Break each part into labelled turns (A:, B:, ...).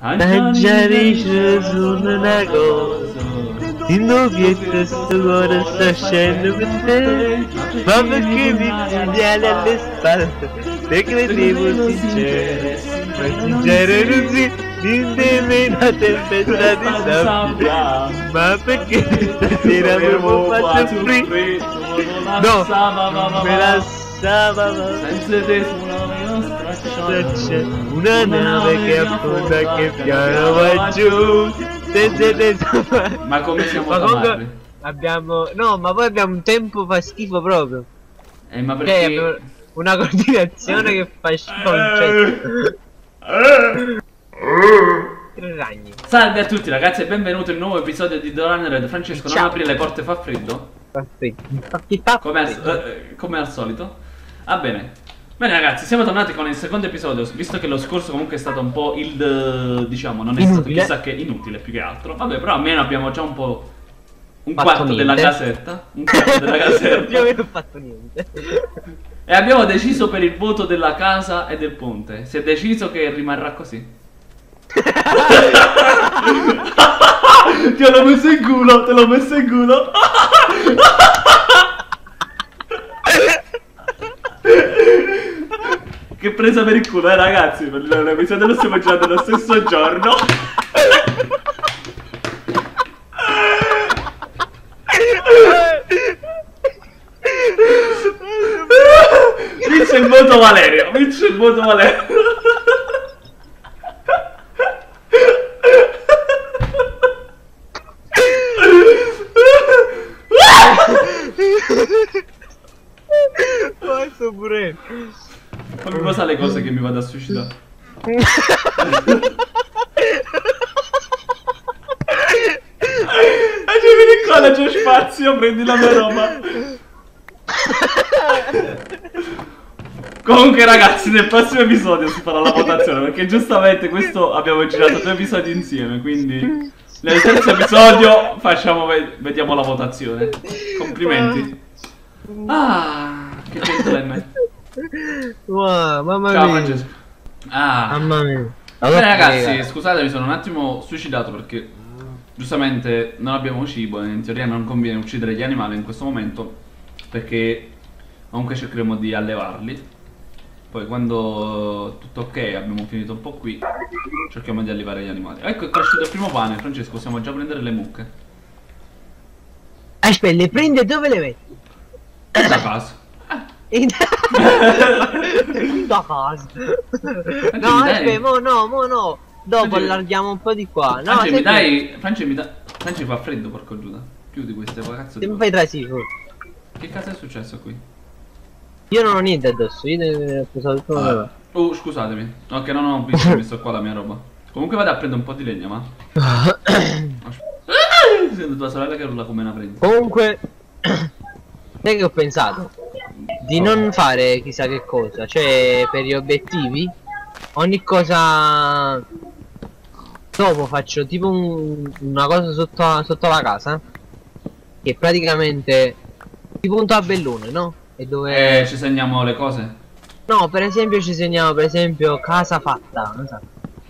A: Mangiare su una cosa Il nubietto sto cuore sta scendo per te Ma perché mi pugnali alle spalle Te credevo sincero Ma sincero non si Dite una tempesta di sabbia Ma perché stasera mi fa soffrire No, me la stava
B: Senza te suonavano stracciare
A: una nave che affonda che piano va giù. Senza senza
B: Ma come siamo
A: Ma comunque abbiamo no ma poi abbiamo un tempo fa schifo proprio.
B: Eh ma
A: cioè
B: perché...
A: abbiamo una coordinazione che fa schifo tre ragni.
B: Salve a tutti ragazzi e benvenuti in un nuovo episodio di The Runner Francesco. Non
A: Ciao.
B: aprire le porte fa freddo?
A: fa freddo.
B: Come al,
A: freddo.
B: eh, come al solito. Va bene Bene ragazzi siamo tornati con il secondo episodio Visto che lo scorso comunque è stato un po' il Diciamo non è stato
A: Inutile.
B: chissà che inutile più che altro Vabbè però almeno abbiamo già un po' Un
A: Fatto
B: quarto
A: niente.
B: della casetta Un quarto della
A: non
B: casetta
A: abbiamo fatto niente
B: E abbiamo deciso per il voto della casa e del ponte Si è deciso che rimarrà così Ti l'ho messo in culo, te l'ho messo in culo. Che presa per il culo, eh ragazzi, l'episodio lo stiamo girando lo stesso giorno. Vince il voto Valerio, vince il voto Valerio.
A: Posso pure
B: Fammi cosa le cose che mi vado a suicidare. Ci vieni qua, non c'è spazio, prendi la mia roba. Comunque ragazzi, nel prossimo episodio si farà la votazione, perché giustamente questo abbiamo girato due episodi insieme, quindi nel terzo episodio facciamo, ve- vediamo la votazione. Complimenti. Ah, che gentleman.
A: Wow, mamma
B: Ciao
A: mia
B: Francesco. Ah.
A: mamma mia
B: Bene ragazzi, scusate, mi sono un attimo suicidato perché giustamente non abbiamo cibo e in teoria non conviene uccidere gli animali in questo momento perché comunque cercheremo di allevarli. Poi quando tutto ok, abbiamo finito un po' qui, cerchiamo di allevare gli animali. Ecco è cresciuto il primo pane, Francesco, possiamo già prendere le mucche.
A: aspetta le prende dove le metti?
B: Da caso.
A: Da.
B: Francia,
A: No,
B: dai-
A: aspetta, mo no, mo no. Dopo
B: Francia-
A: allarghiamo un po' di qua. No,
B: Francia, mi dai... Francia mi dà... Francia fa freddo, porco Giuda. Chiudi queste cazzo
A: Se mi fai trasifo.
B: Che cazzo è successo qui?
A: Io non ho niente addosso, io ne ho preso tutto
B: Ah. Oh, scusatemi. Ok, non ho visto, ho messo qua la mia roba. Comunque vado a prendere un po' di legna, ma. Sento tua sorella che rulla come una prende.
A: Comunque, sai che ho pensato? Di non fare chissà che cosa, cioè per gli obiettivi, ogni cosa dopo faccio tipo un- una cosa sotto, sotto la casa, che praticamente tipo un tabellone, no? E dove...
B: Eh, ci segniamo le cose.
A: No, per esempio ci segniamo per esempio casa fatta, non so.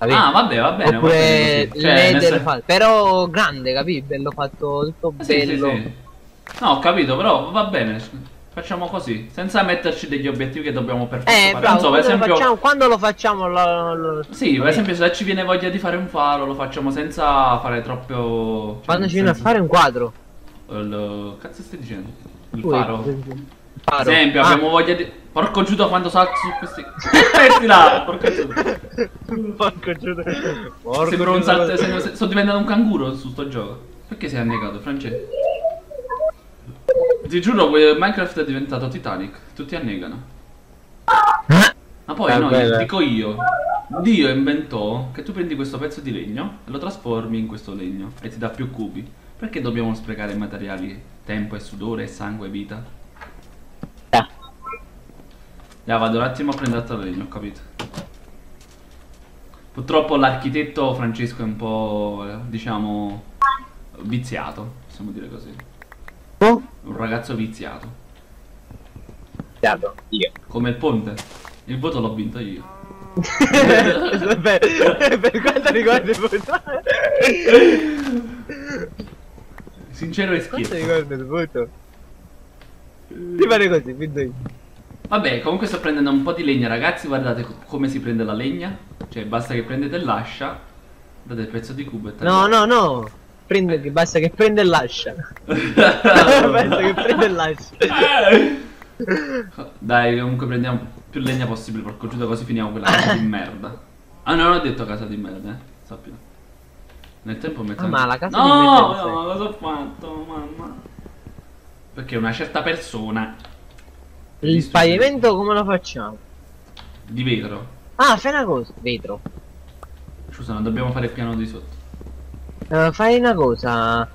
B: Ah, vabbè, va bene. va
A: Oppure.
B: Cioè,
A: l'eder
B: sen-
A: però grande, capì? Bello fatto, tutto
B: Eh, sì, sì,
A: bello.
B: sì. No, ho capito, però va bene. Facciamo così, senza metterci degli obiettivi che dobbiamo per forza
A: Eh,
B: fare.
A: bravo,
B: non so, per
A: quando,
B: esempio.
A: lo facciamo, quando lo facciamo lo, lo-
B: Sì, per esempio, se ci viene voglia di fare un faro, lo facciamo senza fare troppo. cioè,
A: Quando ci viene a
B: senza-
A: fare un quadro.
B: Il... Cazzo stai dicendo? Il
A: Ui,
B: faro. Per esempio,
A: Ah,
B: abbiamo voglia di. Porco giudo quando salto su questi. Metti là, porco giudo.
A: Porco giudo. Porco
B: Sembro un salto. Sto diventando un canguro su sto gioco. Perché sei annegato, Francesco? Ti giuro, Minecraft è diventato Titanic. Tutti annegano. Ma poi no,
A: Vabbè, dai.
B: dico io. Dio inventò che tu prendi questo pezzo di legno e lo trasformi in questo legno e ti dà più cubi. Perché dobbiamo sprecare materiali, tempo e sudore e sangue e vita?
A: Ah,
B: Ya, vado un attimo a prendere altro legno, ho capito. Purtroppo l'architetto Francesco è un po', eh, diciamo, viziato, possiamo dire così.
A: oh,
B: Un ragazzo viziato.
A: chiaro, io.
B: Come il ponte. Il voto l'ho vinto io.
A: per, per quanto riguarda il voto.
B: Sincero e
A: Quanto
B: schietto.
A: riguarda il voto. Ti pare così, vedo io.
B: Vabbè, comunque sto prendendo un po' di legna, ragazzi. Guardate co- come si prende la legna. Cioè, basta che prendete l'ascia, date il pezzo di cubo e
A: No, no, no. Prende, che basta che prende e lascia. basta che prende e lascia.
B: Dai, comunque prendiamo più legna possibile, porco giuda, così finiamo quella casa di merda. Ah, no, non ho detto casa di merda, eh. Sappilo. Nel tempo metto.
A: Ah, ma la casa
B: no,
A: di merda
B: No, no, cosa ho fatto, mamma? Perché una certa persona
A: Il pavimento come lo facciamo?
B: di vetro.
A: Ah, fai una cosa, vetro.
B: Scusa, non dobbiamo fare il piano di sotto.
A: Eh, fai una cosa.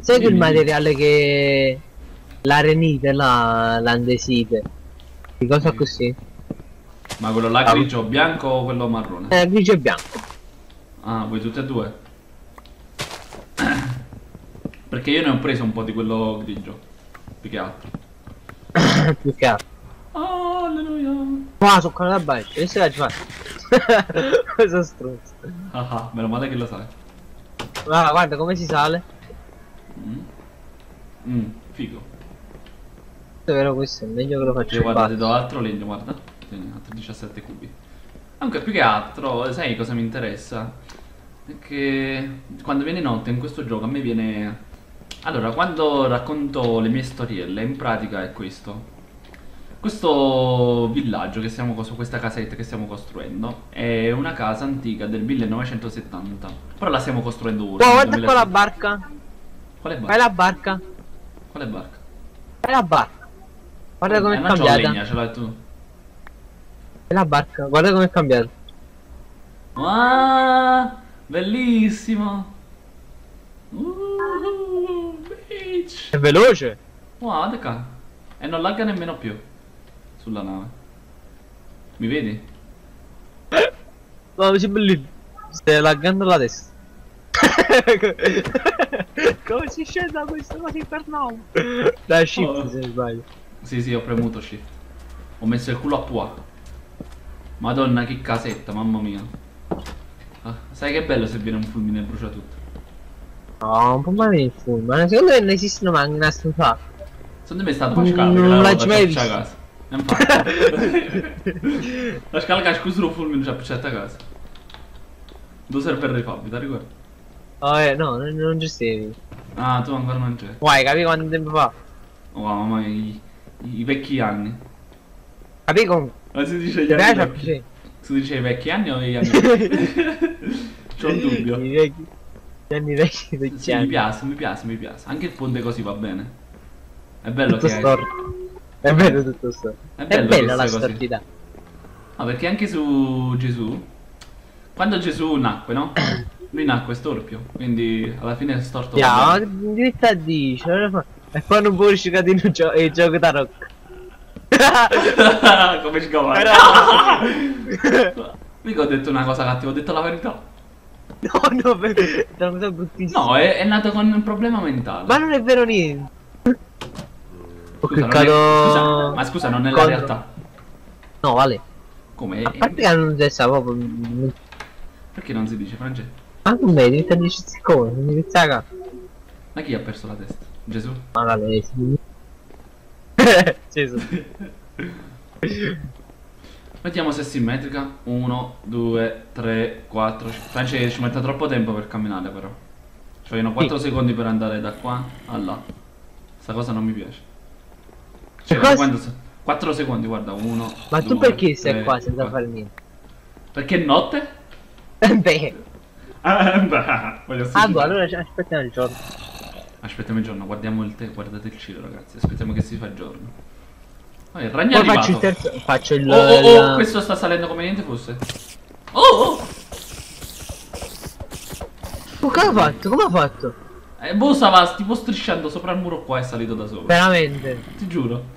A: Sai quel
B: dimmi.
A: materiale che l'arenite, la l'andesite. Di cosa
B: Sì.
A: così?
B: Ma quello là
A: Ah.
B: grigio, bianco o quello marrone?
A: Eh, grigio e bianco.
B: Ah, voi tutte e due? Perché io ne ho preso un po' di quello grigio. Più che altro.
A: Più che altro.
B: Alleluia.
A: Qua su quello da basso, adesso la fare. Cosa struzzo.
B: Ah ah, meno male che lo sai.
A: Guarda, guarda come si sale.
B: Mm. Mm, figo.
A: Però questo è meglio che lo faccio in
B: guarda, ti do altro legno, guarda. Tieni, altri 17 cubi. Anche più che altro, sai cosa mi interessa? È che quando viene notte in questo gioco a me viene... Allora, quando racconto le mie storielle, in pratica è questo. Questo villaggio che stiamo, su questa casetta che stiamo costruendo è una casa antica del 1970. Però la stiamo costruendo ora.
A: Oh, guarda qua la
B: 2007.
A: barca.
B: Quale barca?
A: la barca.
B: Quale barca?
A: Fai la barca. Guarda come è cambiata.
B: legna, ce l'hai tu.
A: Fai la barca, guarda come è cambiata.
B: Ah, bellissimo. Uh.
A: È veloce.
B: Guarda qua. E non lagga nemmeno più sulla nave. Mi vedi?
A: No, sei bellissimo. Stai laggando la testa. Come si scende da questo così per no? Da shift
B: Oh.
A: se sbaglio.
B: Sì, sì, ho premuto shift. Ho messo il culo a qua. Madonna, che casetta, mamma mia. Ah, sai che bello se viene un fulmine e brucia tutto.
A: No, un po' male il ma secondo me non esistono macchine a stufa.
B: Secondo me è stato pascale.
A: Non l'hai mai
B: fatto a
A: visto.
B: casa. E infatti. La scala che ha scuso un fulmine c'ha piacciata a casa. Dove serve il rifabbi, ti ricordi?
A: Oh, eh, no, non, non giustivi.
B: Ah, tu ancora non c'è.
A: Guai, capi quanto tempo fa?
B: Oh, mamma, i, i vecchi anni.
A: Capi con...
B: Ma si dice gli anni vecchi?
A: Sì.
B: Si dice i vecchi anni o gli anni C'ho un dubbio.
A: I vecchi... Gli anni vecchi vecchi
B: Sì, mi
A: anni.
B: piace, mi piace, mi piace. Anche il ponte così va bene. È bello
A: Tutto
B: che hai-
A: storto. È bello tutto storto.
B: È
A: È,
B: bello
A: bella la stortità.
B: Ah, perché anche su Gesù, quando Gesù nacque, no? Lui nacque storpio, quindi alla fine è storto.
A: Ya,
B: va
A: ma che sta a dire? E poi non può uscire di gioco il gioco da rock.
B: Come si chiama?
A: Però...
B: Mica ho detto una cosa cattiva, ho detto la verità.
A: no, no, è una cosa bruttissima.
B: No, è, è nato con un problema mentale.
A: Ma non è vero niente. Ho
B: Scusa, non è-
A: cliccato...
B: scusa, ma scusa, non è la realtà.
A: No, vale.
B: Come?
A: A parte che non interessa proprio...
B: Perché non si dice, Francesco?
A: Ma non devi stare dicendo come? Non mi stare
B: Ma chi ha perso la testa? Gesù?
A: Ma vale, sì. Gesù.
B: Mettiamo se è simmetrica. 1, 2, 3, 4. Francesco ci mette troppo tempo per camminare però. Ci vogliono 4 secondi per andare da qua a là. Sta cosa non mi piace. Cioè,
A: cosa?
B: quando 4 secondi, guarda, 1.
A: Ma tu perché sei qua senza fare niente?
B: Perché è notte?
A: Beh,
B: Ah, beh, voglio
A: ah, boh, allora aspettiamo il giorno.
B: Aspettiamo il giorno, guardiamo il te, guardate il cielo ragazzi, aspettiamo che si fa giorno. Oh, il
A: Poi
B: ragno è
A: faccio il terzo. Faccio il.
B: Oh oh oh,
A: la-
B: questo sta salendo come niente fosse. Oh oh!
A: Oh, come ha fatto? Come ha fatto?
B: Eh, boh stava tipo strisciando sopra il muro qua e è salito da sopra.
A: Veramente.
B: Ti giuro.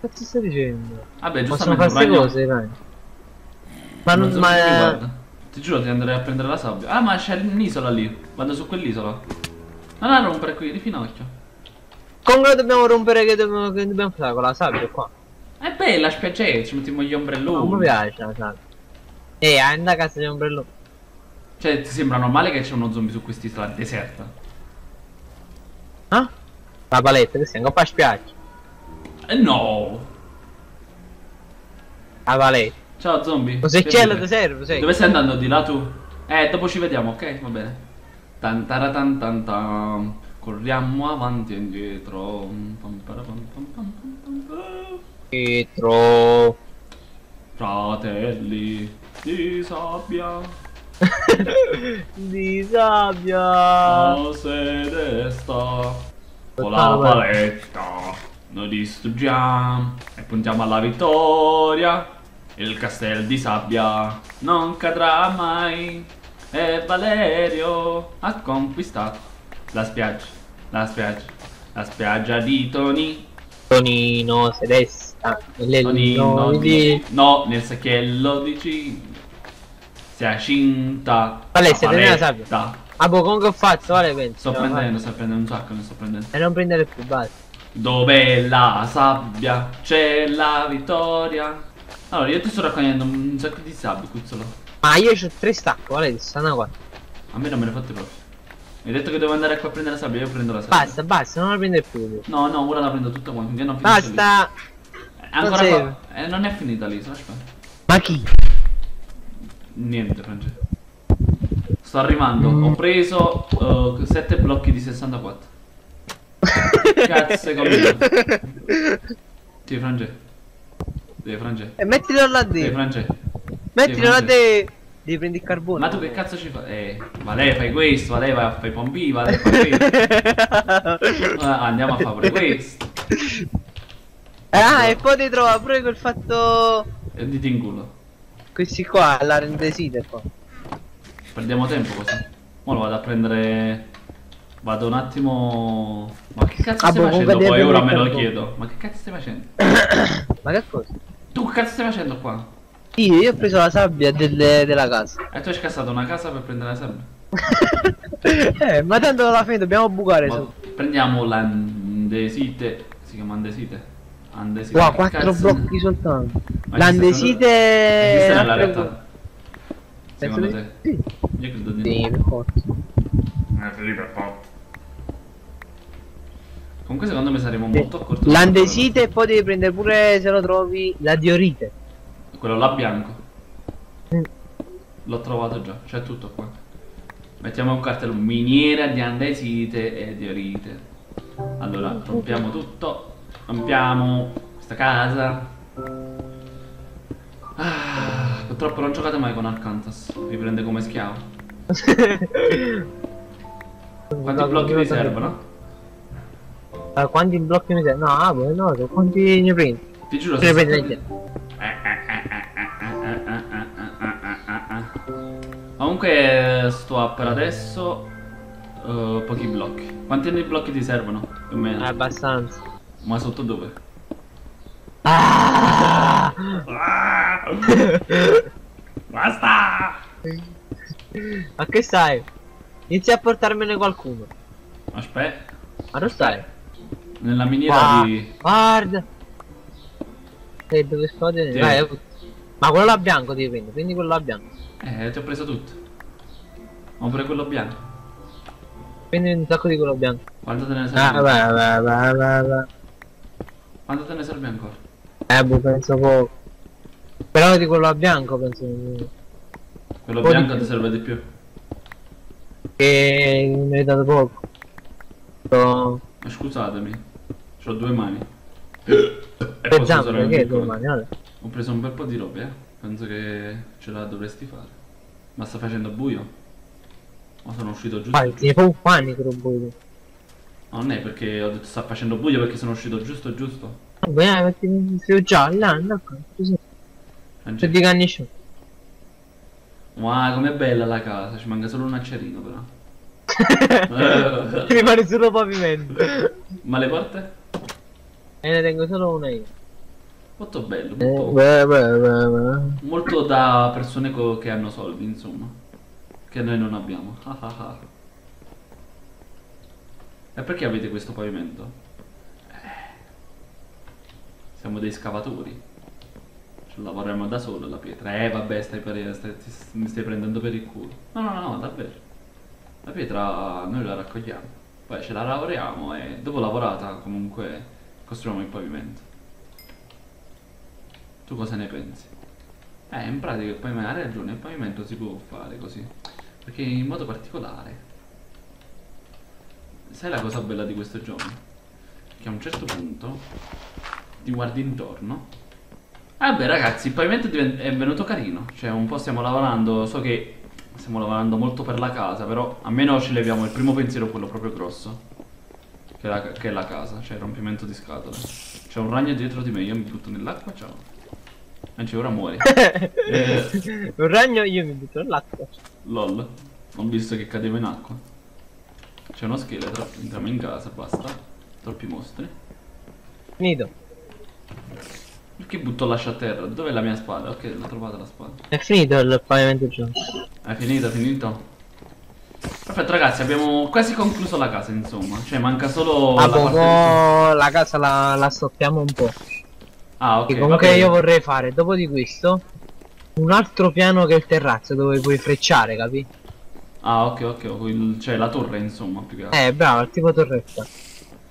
A: Cazzo stai dicendo?
B: Vabbè,
A: Possono
B: giustamente
A: fare
B: un
A: queste
B: ragno...
A: cose, dai. Ma non.
B: mi
A: Ma.
B: guarda. Ti giuro ti andrei a prendere la sabbia. Ah ma c'è un'isola lì. Vado su quell'isola. Non la rompere qui, di finocchio.
A: Come lo dobbiamo rompere che dobbiamo, che dobbiamo fare con la sabbia qua?
B: È bella spiaggia, ci mettiamo gli
A: Non mi
B: ombrelloni.
A: piace la sabbia. Eh, anda a casa di ombrello.
B: Cioè, ti sembra normale che c'è uno zombie su quest'isola deserta?
A: Ah? La paletta, che stiamo qua a spiaggia.
B: Eh no!
A: La paletta.
B: Ciao zombie.
A: Cos'è
B: Che
A: c'è serve, sai?
B: Dove stai andando di là tu? Eh, dopo ci vediamo, ok? Va bene. Tan taratan tan tan. Corriamo avanti e indietro.
A: Dietro.
B: Fratelli di sabbia,
A: Di sabbia.
B: la sede sta con la paletta. Noi distruggiamo e puntiamo alla vittoria. Il castello di sabbia non cadrà mai. E Valerio ha conquistato la spiaggia, la spiaggia, la spiaggia di Tony.
A: Tonino se desta. Le
B: Tonino
A: di...
B: No, nel secchiello di cibo. Si è cinta.
A: Vale,
B: la
A: se tiene la
B: paletta.
A: Ah, boh, comunque ho fatto, vale, penso.
B: Sto prendendo, sto prendendo un sacco, ne sto prendendo.
A: E non prendere più, basta.
B: Dov'è la sabbia? C'è la vittoria. Allora, io ti sto raccogliendo un sacco di sabbia, cuzzolo.
A: Ma io ho tre stacco, vale, stanno qua.
B: A me non me ne fate proprio. Mi hai detto che devo andare qua a prendere la sabbia, io prendo la sabbia.
A: Basta, basta, non la prendere più.
B: No, no, ora la prendo tutta qua, finché non lì.
A: Basta.
B: Eh, Ancora
A: Non
B: qua. Eh, non è finita lì, aspetta.
A: Ma chi?
B: Niente, Francesco. Sto arrivando, ho preso 7 blocchi di 64. Cazzo, come Sì, Frange. Sì, Frange.
A: E mettilo là dentro.
B: Frange.
A: Mettilo là dentro. Devi prendere il carbone.
B: Ma tu che cazzo ci fai? Eh, ma lei fai questo, ma lei va a fare i pompi, ma lei fa questo. Ah, andiamo a fare pure questo.
A: Ah, e poi ti trova pure quel fatto.
B: E diti in culo.
A: Questi qua, la rendesite qua.
B: Perdiamo tempo così. Ora lo vado a prendere. Vado un attimo. Ma che cazzo
A: Ah,
B: stai
A: boh,
B: facendo? Poi ora me lo chiedo. Ma che cazzo stai facendo?
A: Ma che cosa?
B: Tu che cazzo stai facendo qua?
A: Io, io ho preso la sabbia delle- della casa.
B: E tu hai scassato una casa per prendere la sabbia?
A: eh, ma tanto alla fine dobbiamo bucare
B: Ma
A: su.
B: prendiamo l'andesite. Si chiama andesite? Andesite.
A: Qua,
B: che
A: quattro
B: cazzo-
A: blocchi soltanto. L'andesite.
B: Esiste nella realtà? Secondo te?
A: di-
B: Io credo di
A: Sì,
B: no.
A: sì, per forza.
B: Eh, sì, per forza. Comunque secondo me saremo molto accorti.
A: L'andesite e poi devi prendere pure se lo trovi la diorite.
B: Quello là bianco.
A: Mm.
B: L'ho trovato già, c'è tutto qua. Mettiamo un cartello miniera di andesite e di orite. Allora, rompiamo tutto. Rompiamo questa casa. Ah, purtroppo non giocate mai con Arkansas. Vi prende come schiavo. Quanti blocchi vi servono?
A: Ah, quanti blocchi mi servono? No, ah, boh, no, quanti ne prendi?
B: Ti giuro,
A: Ne prendi niente.
B: Comunque sto per adesso eh, pochi blocchi. Quanti blocchi ti servono? Più o meno.
A: Abbastanza.
B: Ma sotto dove?
A: Ah!
B: Basta!
A: Ma che stai? Inizia a portarmene qualcuno.
B: Aspetta.
A: Ma dove stai?
B: Nella miniera di...
A: Guarda. E dove esplode?
B: Sì.
A: Vai, eh. Ma quello là bianco devi prendere, prendi quello là bianco.
B: Eh, ti ho preso tutto. Ho pure quello bianco.
A: Prendi un sacco di quello bianco.
B: Quanto te ne serve?
A: Ah, vai, vai, vai, vai, vai.
B: Quanto te ne serve ancora?
A: Eh, boh, penso poco. Però di quello là bianco penso
B: Quello
A: Un po'
B: bianco ti serve di più.
A: che mi hai dato poco. Sto
B: Ma scusatemi. Ho due mani. E posso usare un
A: perché
B: piccolo.
A: domani, guarda.
B: Ho preso un bel po' di robe, eh. Penso che ce la dovresti fare. Ma sta facendo buio? Ma sono uscito giusto?
A: Vai, ti fa un panico buio.
B: No, non è perché ho detto sta facendo buio perché sono uscito giusto giusto.
A: Vabbè, metti se già là, là, così.
B: Eh,
A: C'è di canni show.
B: Ma com'è bella la casa, ci manca solo un accerino però.
A: Ti rimane solo pavimento.
B: Ma le porte?
A: E ne tengo solo una io.
B: Molto bello,
A: Eh,
B: molto,
A: beh, beh, beh,
B: molto da persone che hanno soldi, insomma. Che noi non abbiamo. Ah, ah, ah. E perché avete questo pavimento? Eh, Siamo dei scavatori. Lavoriamo da solo la pietra. Eh vabbè, stai per, stai- mi stai prendendo per il culo. No, no, no, davvero. La pietra noi la raccogliamo. Poi ce la lavoriamo e dopo lavorata comunque costruiamo il pavimento. Tu cosa ne pensi? Eh, in pratica il pavimento, hai ragione, il pavimento si può fare così. Perché in modo particolare. Sai la cosa bella di questo gioco? Che a un certo punto ti guardi intorno. Vabbè ragazzi, il pavimento è venuto carino. Cioè un po' stiamo lavorando, so che stiamo lavorando molto per la casa, però almeno ci leviamo il primo pensiero, quello proprio grosso. Che è la, che è la casa, cioè il rompimento di scatole. C'è un ragno dietro di me, io mi butto nell'acqua, ciao. Anzi, ora muori. Eh,
A: Un ragno io mi butto nell'acqua.
B: lol. Ho visto che cadeva in acqua. C'è uno scheletro, entriamo in casa, basta. Troppi mostri.
A: Finito.
B: Perché butto l'ascia a terra? Dov'è la mia spada? Ok, l'ho trovata la spada.
A: È finito il pavimento giù.
B: È finito, è finito. Perfetto ragazzi, abbiamo quasi concluso la casa insomma. Cioè manca solo
A: Ah,
B: la
A: boh, mo la casa la, la stoppiamo un po'.
B: Ah, ok.
A: Che comunque io vorrei fare, dopo di questo, un altro piano che il terrazzo dove puoi frecciare, capi?
B: Ah, ok, ok, cioè la torre insomma, più che altro.
A: Eh, bravo, tipo torretta.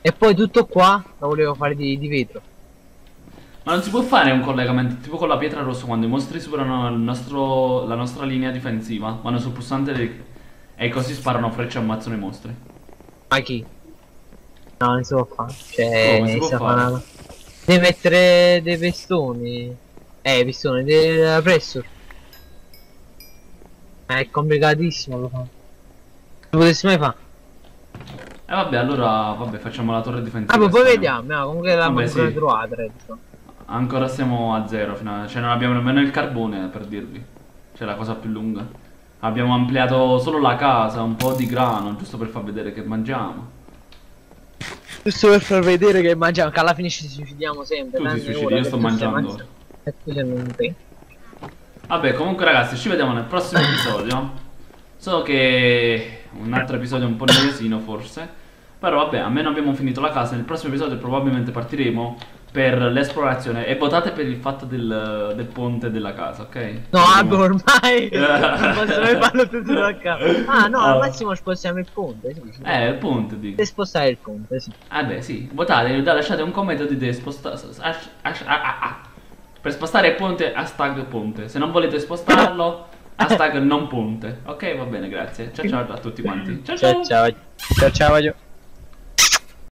A: E poi tutto qua lo volevo fare di, di vetro.
B: Ma non si può fare un collegamento tipo con la pietra rossa quando i mostri superano il nostro- la nostra linea difensiva, vanno sul pulsante del- e così sparano frecce e ammazzano i mostri.
A: Ma chi? No, non si può fare. Cioè,
B: Come si può fare?
A: fanando- Devi mettere dei pistoni. Eh, pistoni, dei pressure. È complicatissimo lo fa. Non potessi mai fare.
B: E vabbè, allora, vabbè, facciamo la torre difensiva.
A: Ah, poi,
B: stiamo.
A: vediamo, no, comunque la
B: Vabbè,
A: ancora
B: sì.
A: trovata.
B: Ancora siamo a zero, a- cioè non abbiamo nemmeno il carbone per dirvi. Cioè la cosa più lunga. Abbiamo ampliato solo la casa, un po' di grano, giusto per far vedere che mangiamo.
A: Giusto per far vedere che mangiamo, che alla fine ci suicidiamo sempre.
B: Tu ti suicidi,
A: ora
B: io sto mangiando.
A: E te.
B: Vabbè, comunque ragazzi, ci vediamo nel prossimo episodio. So che un altro episodio un po' noiosino forse. Però vabbè, almeno abbiamo finito la casa. Nel prossimo episodio probabilmente partiremo per l'esplorazione. E votate per il fatto del, del ponte della casa, ok?
A: No, vabbè, ormai non posso mai farlo tutto da capo. Ah, no,
B: Ah.
A: al massimo spostiamo il ponte. Sì, sì.
B: Eh, il ponte, dico.
A: E spostare il ponte, sì.
B: Ah beh sì, votate, lasciate un commento dite spostare per spostare il ponte hashtag ponte. Se non volete spostarlo, hashtag non ponte. Ok, va bene, grazie. Ciao ciao a tutti quanti. Ciao ciao.
A: Ciao ciao. Ciao ciao. ciao.